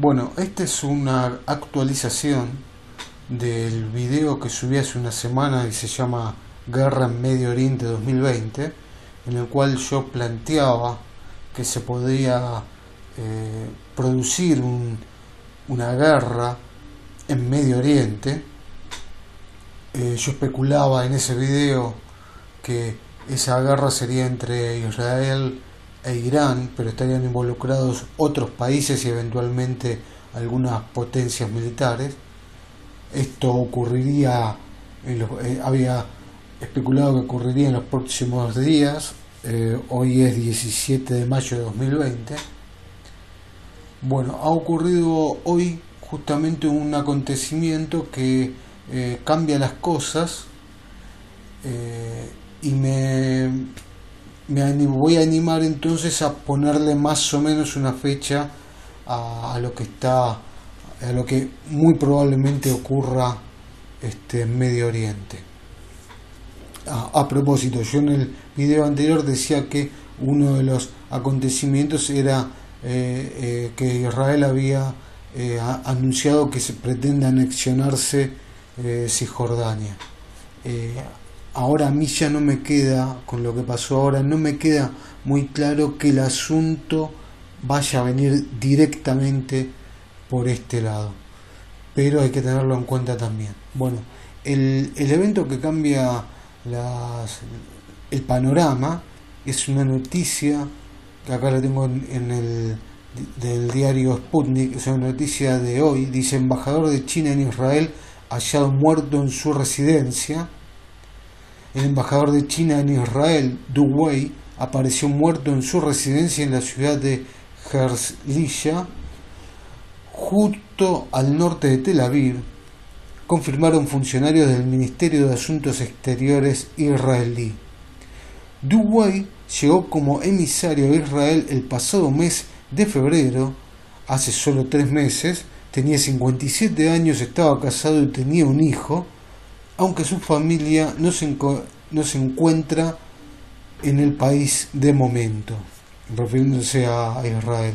Bueno, esta es una actualización del video que subí hace una semana y se llama Guerra en Medio Oriente 2020, en el cual yo planteaba que se podría eh, producir una guerra en Medio Oriente. Eh, yo especulaba en ese video que esa guerra sería entre Israel e Irán, pero estarían involucrados otros países y eventualmente algunas potencias militares. Esto ocurriría, eh, había especulado que ocurriría en los próximos días, eh, hoy es 17 de mayo de 2020. Bueno, ha ocurrido hoy justamente un acontecimiento que eh, cambia las cosas y me me voy a animar entonces a ponerle más o menos una fecha a, lo que está a lo que muy probablemente ocurra este, en Medio Oriente. A, propósito, yo en el video anterior decía que uno de los acontecimientos era eh, eh, que Israel había eh, anunciado que se pretende anexionarse Cisjordania ahora a mí ya no me queda, con lo que pasó ahora, no me queda muy claro que el asunto vaya a venir directamente por este lado. Pero hay que tenerlo en cuenta también. Bueno, el, evento que cambia el panorama es una noticia que acá la tengo en, el del diario Sputnik, es una noticia de hoy, dice embajador de China en Israel hallado muerto en su residencia el embajador de China en Israel, Du Wei, apareció muerto en su residencia en la ciudad de Herzliya, justo al norte de Tel Aviv, confirmaron funcionarios del Ministerio de Asuntos Exteriores israelí. Du Wei llegó como emisario a Israel el pasado mes de febrero, hace solo tres meses, tenía 57 años, estaba casado y tenía un hijo, aunque su familia no se, no se encuentra en el país de momento, refiriéndose a, Israel.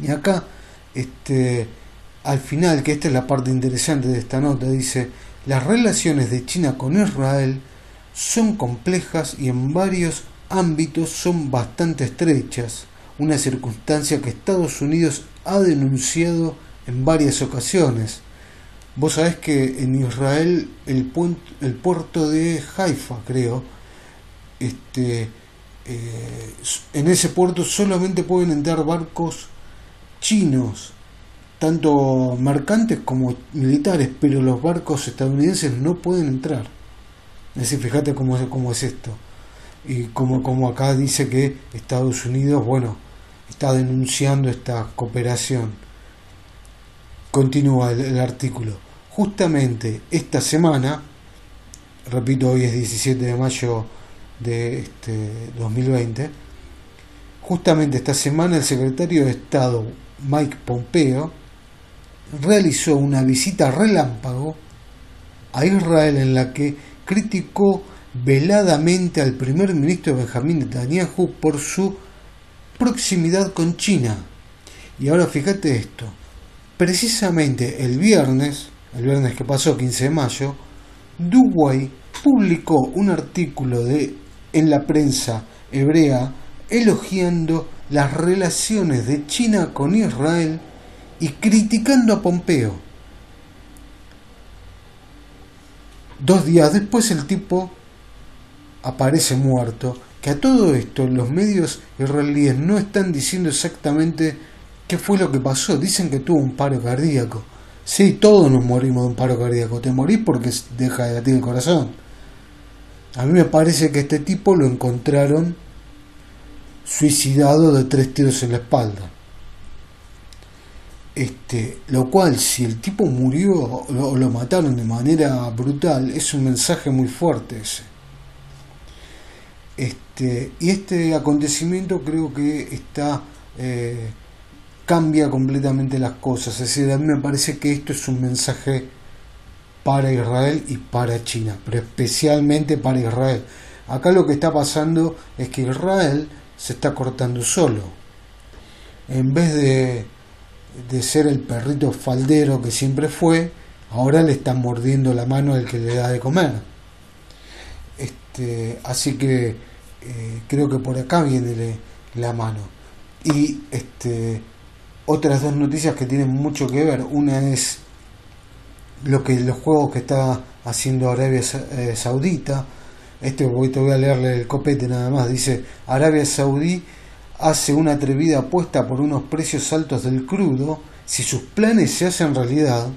Y acá, este, al final, que esta es la parte interesante de esta nota, dice, las relaciones de China con Israel son complejas y en varios ámbitos son bastante estrechas, una circunstancia que Estados Unidos ha denunciado en varias ocasiones. Vos sabés que en Israel el, el puerto de Haifa, creo, este, eh, en ese puerto solamente pueden entrar barcos chinos, tanto mercantes como militares, pero los barcos estadounidenses no pueden entrar. Es decir, fíjate cómo, cómo es esto. Y como, como acá dice que Estados Unidos, bueno, está denunciando esta cooperación. Continúa el, artículo. Justamente esta semana, repito, hoy es 17 de mayo de este 2020, justamente esta semana el secretario de Estado Mike Pompeo realizó una visita relámpago a Israel en la que criticó veladamente al primer ministro Benjamín Netanyahu por su proximidad con China. Y ahora fíjate esto, Precisamente el viernes, el viernes que pasó, 15 de mayo, Duway publicó un artículo de, en la prensa hebrea elogiando las relaciones de China con Israel y criticando a Pompeo. Dos días después el tipo aparece muerto, que a todo esto los medios israelíes no están diciendo exactamente ¿Qué fue lo que pasó? Dicen que tuvo un paro cardíaco. Sí, todos nos morimos de un paro cardíaco. Te morís porque deja de latir el corazón. A mí me parece que este tipo lo encontraron suicidado de tres tiros en la espalda. Este, lo cual, si el tipo murió o lo, mataron de manera brutal, es un mensaje muy fuerte ese. Este, y este acontecimiento creo que está eh, cambia completamente las cosas. Es decir, a mí me parece que esto es un mensaje para Israel y para China, pero especialmente para Israel. Acá lo que está pasando es que Israel se está cortando solo. En vez de de ser el perrito faldero que siempre fue, ahora le están mordiendo la mano al que le da de comer. Este, así que eh, creo que por acá viene la mano. Y este, otras dos noticias que tienen mucho que ver. Una es lo que los juegos que está haciendo Arabia eh, Saudita. Este voy, voy a leerle el copete nada más. Dice Arabia Saudí hace una atrevida apuesta por unos precios altos del crudo. Si sus planes se hacen realidad,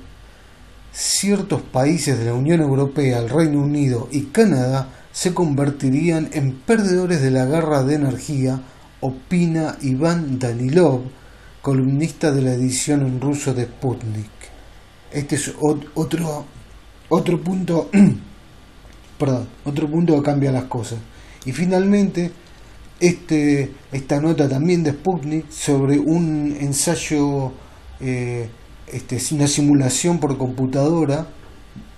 ciertos países de la Unión Europea, el Reino Unido y Canadá se convertirían en perdedores de la guerra de energía, opina Iván Danilov, columnista de la edición en ruso de Sputnik. Este es otro, otro punto, perdón, otro punto que cambia las cosas. Y finalmente, este, esta nota también de Sputnik sobre un ensayo, eh, este, una simulación por computadora,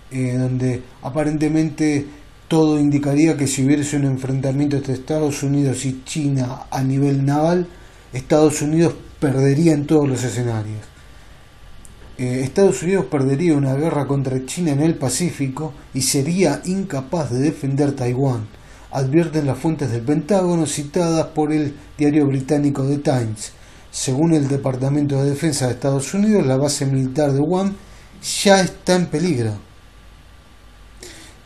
eh, donde aparentemente todo indicaría que si hubiese un enfrentamiento entre Estados Unidos y China a nivel naval, Estados Unidos perdería en todos los escenarios. Eh, Estados Unidos perdería una guerra contra China en el Pacífico y sería incapaz de defender Taiwán, advierten las fuentes del Pentágono citadas por el diario británico The Times. Según el Departamento de Defensa de Estados Unidos, la base militar de Guam ya está en peligro.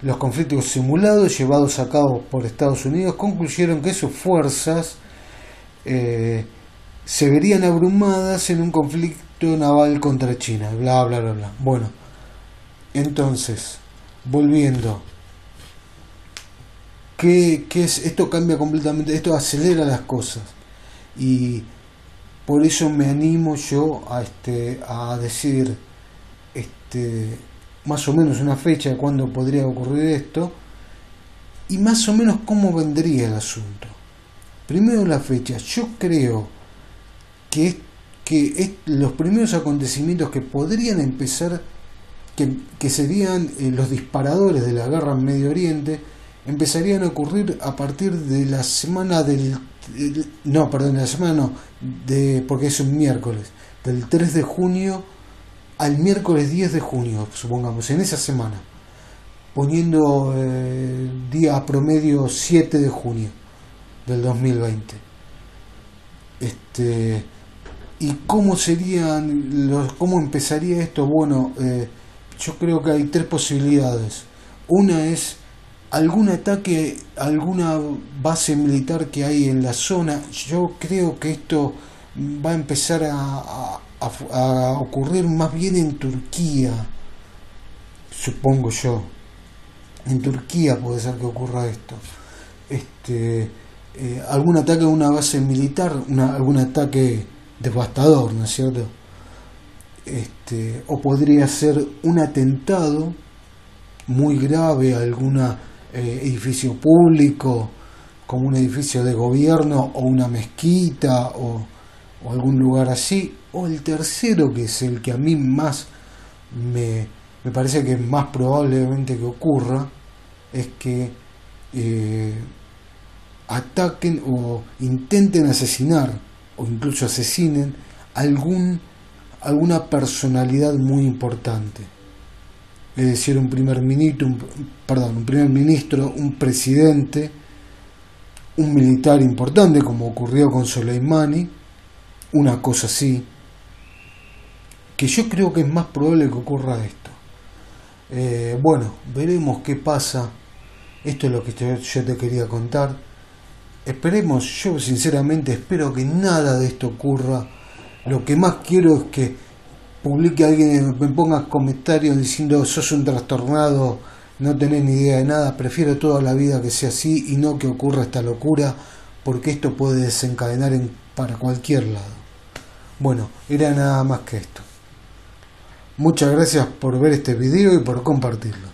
Los conflictos simulados llevados a cabo por Estados Unidos concluyeron que sus fuerzas eh, se verían abrumadas en un conflicto naval contra China, bla, bla, bla, bla. Bueno, entonces, volviendo, ¿qué, qué es? Esto cambia completamente, esto acelera las cosas. Y por eso me animo yo a, este, a decir este, más o menos una fecha de cuándo podría ocurrir esto y más o menos cómo vendría el asunto. Primero la fecha, yo creo que, que los primeros acontecimientos que podrían empezar, que, serían eh, los disparadores de la guerra en Medio Oriente, empezarían a ocurrir a partir de la semana del... no, perdón, la semana no, de, porque es un miércoles, del 3 de junio al miércoles 10 de junio, supongamos, en esa semana, poniendo eh, día promedio 7 de junio del 2020. Este, ¿Y cómo serían los, cómo empezaría esto? Bueno, eh, yo creo que hay tres posibilidades. Una es algún ataque, alguna base militar que hay en la zona. Yo creo que esto va a empezar a, a, ocurrir más bien en Turquía, supongo yo. En Turquía puede ser que ocurra esto. Este, eh, algún ataque a una base militar, una, algún ataque devastador, ¿no es cierto? Este, o podría ser un atentado muy grave a algún eh, edificio público, como un edificio de gobierno o una mezquita o, algún lugar así. O el tercero, que es el que a mí más me, me parece que es más probablemente que ocurra, es que eh, ataquen o intenten asesinar o incluso asesinen algún, alguna personalidad muy importante. Es decir, un primer ministro, un, perdón, un primer ministro, un presidente, un militar importante, como ocurrió con Soleimani, una cosa así, que yo creo que es más probable que ocurra esto. Eh, bueno, veremos qué pasa. Esto es lo que yo te quería contar. Esperemos, yo sinceramente espero que nada de esto ocurra. Lo que más quiero es que publique alguien, me ponga comentarios diciendo sos un trastornado, no tenés ni idea de nada, prefiero toda la vida que sea así y no que ocurra esta locura, porque esto puede desencadenar en, para cualquier lado. Bueno, era nada más que esto. Muchas gracias por ver este video y por compartirlo.